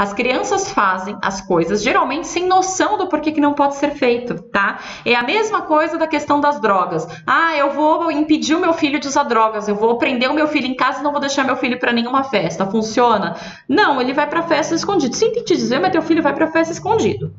As crianças fazem as coisas geralmente sem noção do porquê que não pode ser feito, tá? É a mesma coisa da questão das drogas. Ah, eu vou impedir o meu filho de usar drogas, eu vou prender o meu filho em casa e não vou deixar meu filho para nenhuma festa. Funciona? Não, ele vai para festa escondido. Sinto te dizer, mas teu filho vai para festa escondido.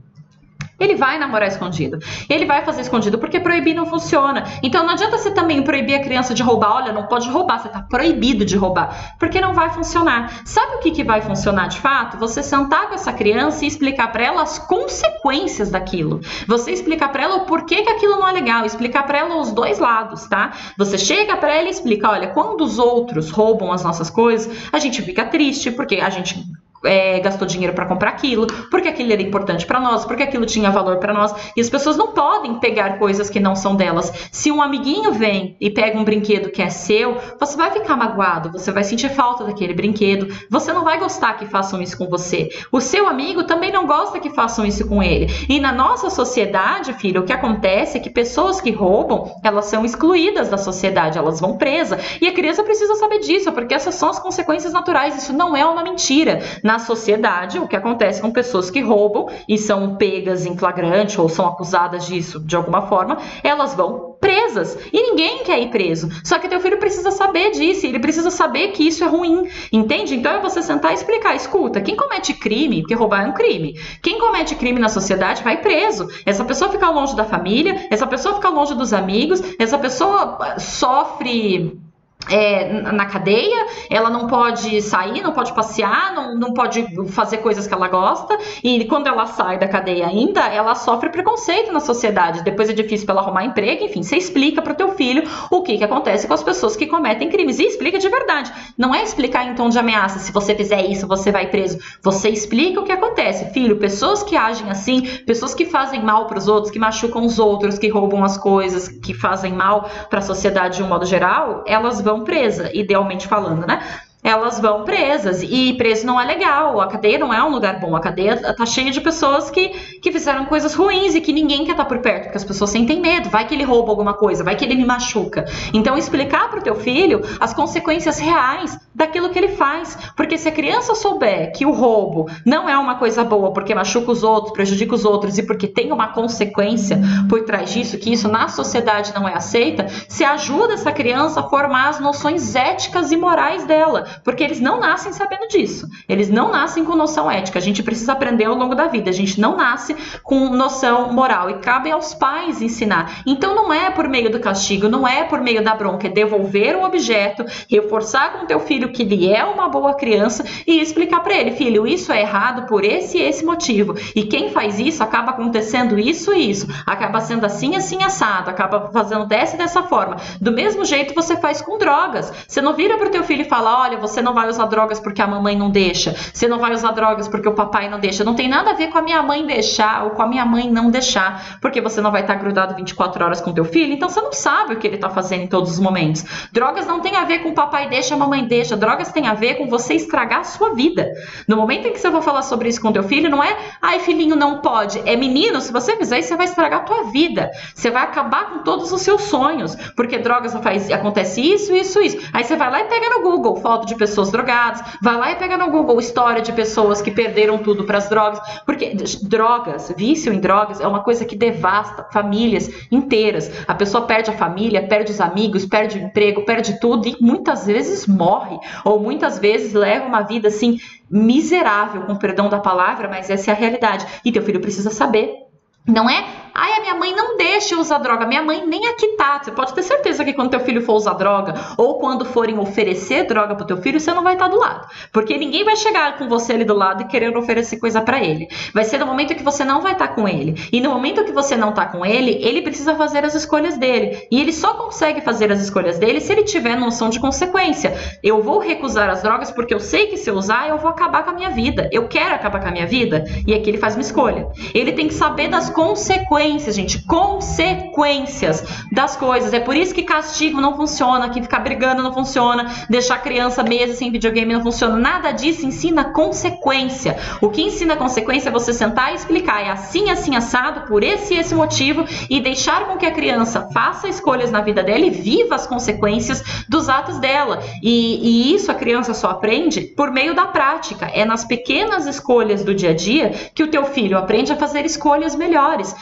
Ele vai namorar escondido. Ele vai fazer escondido porque proibir não funciona. Então não adianta você também proibir a criança de roubar. Olha, não pode roubar, você está proibido de roubar. Porque não vai funcionar. Sabe o que, que vai funcionar de fato? Você sentar com essa criança e explicar para ela as consequências daquilo. Você explicar para ela o porquê que aquilo não é legal. Explicar para ela os dois lados, tá? Você chega para ela e explica: olha, quando os outros roubam as nossas coisas, a gente fica triste porque a gente é, gastou dinheiro para comprar aquilo, porque aquilo era importante para nós, porque aquilo tinha valor para nós. E as pessoas não podem pegar coisas que não são delas. Se um amiguinho vem e pega um brinquedo que é seu, você vai ficar magoado, você vai sentir falta daquele brinquedo, você não vai gostar que façam isso com você. O seu amigo também não gosta que façam isso com ele. E na nossa sociedade, filho, o que acontece é que pessoas que roubam, elas são excluídas da sociedade, elas vão presas. E a criança precisa saber disso, porque essas são as consequências naturais. Isso não é uma mentira. Na na sociedade, o que acontece com pessoas que roubam e são pegas em flagrante ou são acusadas disso de alguma forma, elas vão presas. E ninguém quer ir preso. Só que teu filho precisa saber disso, ele precisa saber que isso é ruim, entende? Então é você sentar e explicar, escuta, quem comete crime, porque roubar é um crime. Quem comete crime na sociedade vai preso. Essa pessoa fica longe da família, essa pessoa fica longe dos amigos, essa pessoa sofre é, na cadeia, ela não pode sair, não pode passear, não, não pode fazer coisas que ela gosta, e quando ela sai da cadeia ainda, ela sofre preconceito na sociedade, depois é difícil para ela arrumar emprego, enfim, você explica para o teu filho o que, que acontece com as pessoas que cometem crimes, e explica de verdade, não é explicar em tom de ameaça, se você fizer isso, você vai preso, você explica o que acontece, filho, pessoas que agem assim, pessoas que fazem mal para os outros, que machucam os outros, que roubam as coisas, que fazem mal para a sociedade de um modo geral, elas vão vão presa, idealmente falando, né? Elas vão presas. E preso não é legal, a cadeia não é um lugar bom. A cadeia tá cheia de pessoas que, que fizeram coisas ruins e que ninguém quer estar tá por perto, porque as pessoas sentem medo. Vai que ele rouba alguma coisa, vai que ele me machuca. Então, explicar para o teu filho as consequências reais daquilo que ele faz. Porque se a criança souber que o roubo não é uma coisa boa, porque machuca os outros, prejudica os outros e porque tem uma consequência por trás disso, que isso na sociedade não é aceita, se ajuda essa criança a formar as noções éticas e morais dela porque eles não nascem sabendo disso. Eles não nascem com noção ética. A gente precisa aprender ao longo da vida. A gente não nasce com noção moral e cabe aos pais ensinar. Então não é por meio do castigo, não é por meio da bronca, é devolver o objeto, reforçar com teu filho que ele é uma boa criança e explicar para ele, filho, isso é errado por esse e esse motivo. E quem faz isso acaba acontecendo isso e isso, acaba sendo assim, assim assado, acaba fazendo dessa e dessa forma. Do mesmo jeito você faz com drogas. Você não vira pro teu filho e fala, olha, você não vai usar drogas porque a mamãe não deixa, você não vai usar drogas porque o papai não deixa. Não tem nada a ver com a minha mãe deixar ou com a minha mãe não deixar, porque você não vai estar grudado 24 horas com teu filho, então você não sabe o que ele está fazendo em todos os momentos. Drogas não tem a ver com o papai deixa, a mamãe deixa. Drogas tem a ver com você estragar a sua vida. No momento em que você vai falar sobre isso com teu filho, não é, ai filhinho, não pode. É menino, se você fizer isso, você vai estragar a tua vida. Você vai acabar com todos os seus sonhos, porque drogas faz, acontece isso, isso, isso. Aí você vai lá e pega no Google foto de de pessoas drogadas, vai lá e pega no Google história de pessoas que perderam tudo para as drogas, porque drogas, vício em drogas é uma coisa que devasta famílias inteiras. A pessoa perde a família, perde os amigos, perde o emprego, perde tudo e muitas vezes morre, ou muitas vezes leva uma vida assim miserável, com perdão da palavra, mas essa é a realidade. E teu filho precisa saber. Não é Ai, a minha mãe não deixa eu usar droga. Minha mãe nem aqui tá. Você pode ter certeza que quando teu filho for usar droga ou quando forem oferecer droga pro teu filho, você não vai estar tá do lado. Porque ninguém vai chegar com você ali do lado e querer oferecer coisa para ele. Vai ser no momento que você não vai estar tá com ele. E no momento que você não tá com ele, ele precisa fazer as escolhas dele. E ele só consegue fazer as escolhas dele se ele tiver noção de consequência. Eu vou recusar as drogas porque eu sei que se eu usar, eu vou acabar com a minha vida. Eu quero acabar com a minha vida. E aqui ele faz uma escolha. Ele tem que saber das consequências consequências, gente, consequências das coisas. É por isso que castigo não funciona, que ficar brigando não funciona, deixar a criança meses sem videogame não funciona. Nada disso ensina consequência. O que ensina consequência é você sentar e explicar, é assim, assim, assado, por esse e esse motivo, e deixar com que a criança faça escolhas na vida dela e viva as consequências dos atos dela. E, e isso a criança só aprende por meio da prática. É nas pequenas escolhas do dia a dia que o teu filho aprende a fazer escolhas melhores.